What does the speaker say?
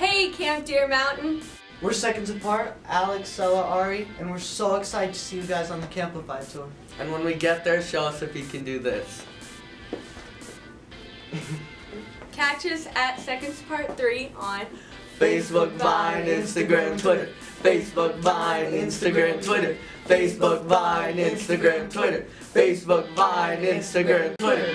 Hey, Camp Deer Mountain. We're seconds apart, Alex, Sella, Ari, and we're so excited to see you guys on the Camplified tour. And when we get there, show us if you can do this. Catch us at Seconds Apart 3 on Facebook, Vine, Instagram, Twitter. Facebook, Vine, Instagram, Twitter. Facebook, Vine, Instagram, Twitter. Facebook, Vine, Instagram, Twitter.